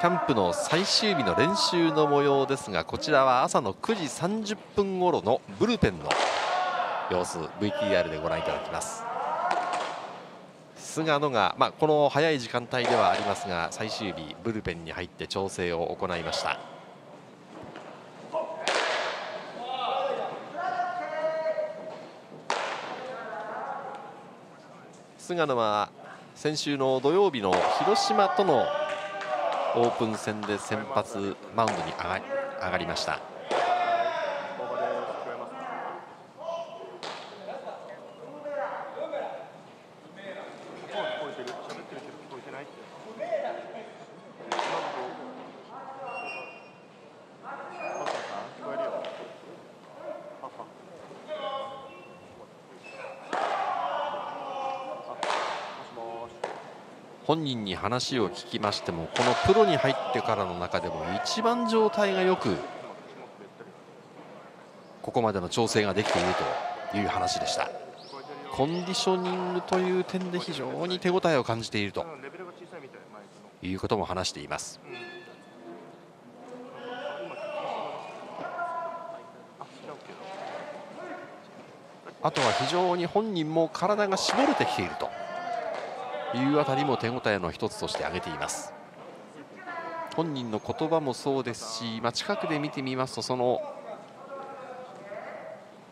キャンプの最終日の練習の模様ですがこちらは朝の9時30分頃のブルペンの様子 VTR でご覧いただきます。菅野が、まあ、この早い時間帯ではありますが最終日ブルペンに入って調整を行いました。菅野は先週の土曜日の広島とのオープン戦で先発マウンドに上がりました。本人に話を聞きましてもこのプロに入ってからの中でも一番状態がよくここまでの調整ができているという話でした。コンディショニングという点で非常に手応えを感じているということも話しています。あとは非常に本人も体が絞れてきていると。いうあたりも手応えの一つとして挙げています。本人の言葉もそうですし、まあ、近くで見てみますとその、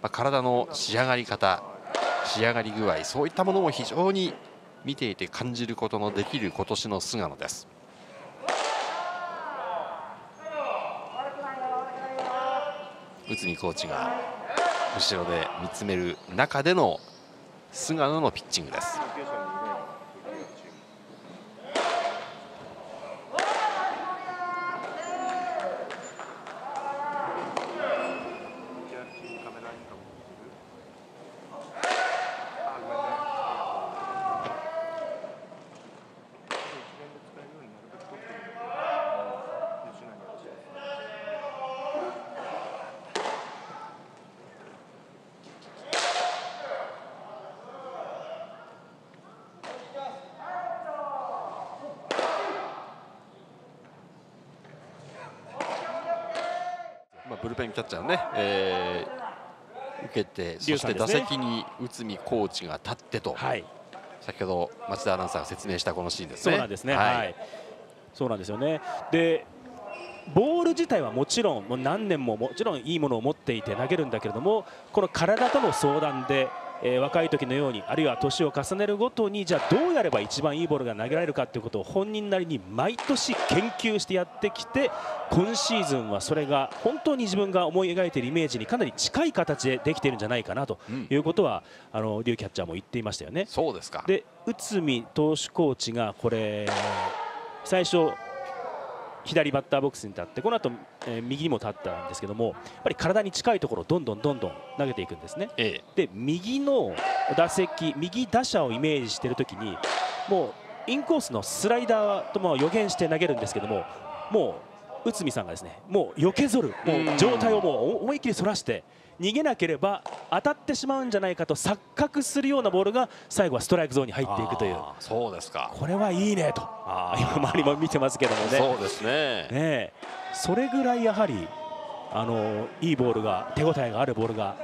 まあ、体の仕上がり方仕上がり具合そういったものも非常に見ていて感じることのできる今年の菅野です。内海コーチが後ろで見つめる中での菅野のピッチングです。ブルペンキャッチャーのね、えー、受けて、そして打席に内海コーチが立ってと、はい、先ほど町田アナウンサーが説明したこのシーンですね。そうなんですね、はい、はい、そうなんですよね。でボール自体はもちろんもう何年ももちろんいいものを持っていて投げるんだけれどもこの体との相談でえー、若い時のようにあるいは年を重ねるごとにじゃあどうやれば一番いいボールが投げられるかということを本人なりに毎年研究してやってきて今シーズンはそれが本当に自分が思い描いているイメージにかなり近い形でできているんじゃないかなということは、うん、あのリュウキャッチャーも言っていましたよね。そうですかで内海投手コーチがこれ最初左バッターボックスに立ってこの後、えー、右にも立ったんですけどもやっぱり体に近いところをどんどんどんどん投げていくんですね。ええ、で右の打席右打者をイメージしている時にもうインコースのスライダーとも予言して投げるんですけどももう内海さんがですねもう避けぞるもう状態をもう思い切りそらして逃げなければ当たってしまうんじゃないかと錯覚するようなボールが最後はストライクゾーンに入っていくという。そうですか。これはいいねと。今周りも見てますけどもね。そうですね。ねそれぐらいやはりあのいいボールが手応えがあるボールが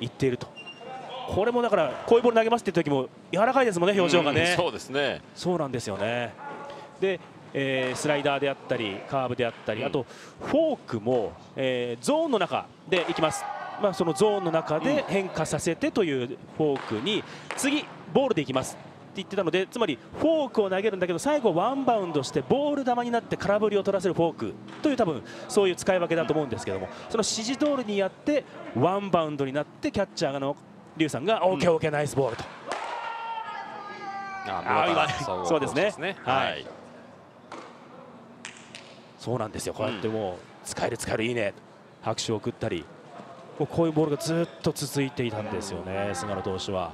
いっていると。これもだからこういうボール投げますっていう時も柔らかいですもんね表情がね、そうですね。そうなんですよね。でえー、スライダーであったりカーブであったり、あとフォークも、えー、ゾーンの中でいきますまあ、そのゾーンの中で変化させてというフォークに次、ボールでいきますって言ってたのでつまりフォークを投げるんだけど最後ワンバウンドしてボール球になって空振りを取らせるフォークという多分そういう使い分けだと思うんですけどもその指示通りにやってワンバウンドになってキャッチャーのリュウさんが OKOK ナイスボールと。あそうですね。はい。そうなんですよ。こうやってもう使える使えるいいね拍手を送ったりこういうボールがずっと続いていたんですよね、菅野投手は。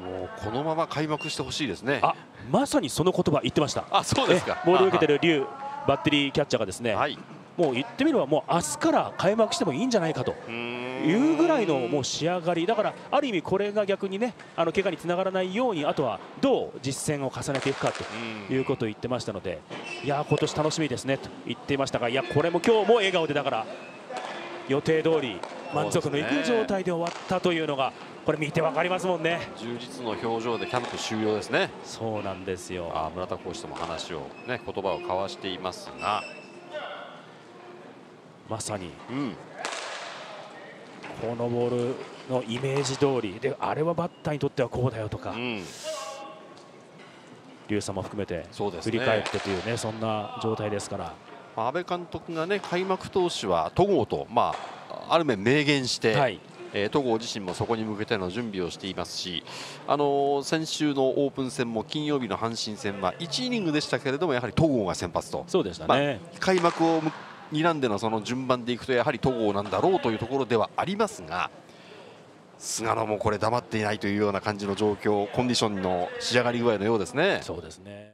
もうこのまま開幕してほしいですね。あまさにその言葉言ってました。あそうですか。ボールを受けてる龍バッテリーキャッチャーがですね、はい、もう言ってみればもう明日から開幕してもいいんじゃないかというぐらいのもう仕上がりだからある意味これが逆にねあの怪我につながらないようにあとはどう実践を重ねていくかということを言ってましたのでいや今年楽しみですねと言っていましたがいやこれも今日も笑顔でだから予定通り満足のいく状態で終わったというのがこれ見て分かりますもんね。充実の表情でキャンプ終了ですね。そうなんですよ。あ村田コーチとも話をね言葉を交わしていますが。まさに、うん、このボールのイメージ通り。であれはバッターにとってはこうだよとか、うん、龍さんも含めて振り返ってというねそんな状態ですから。阿部監督がね開幕投手は戸郷と、まあ、ある面明言して、はい、えー、戸郷自身もそこに向けての準備をしていますし、あのー、先週のオープン戦も金曜日の阪神戦は1イニングでしたけれどもやはり戸郷が先発と。そうでしたね、まあ、開幕を睨んでのその順番でいくとやはり戸郷なんだろうというところではありますが菅野もこれ黙っていないというような感じの状況コンディションの仕上がり具合のようですね。そうですね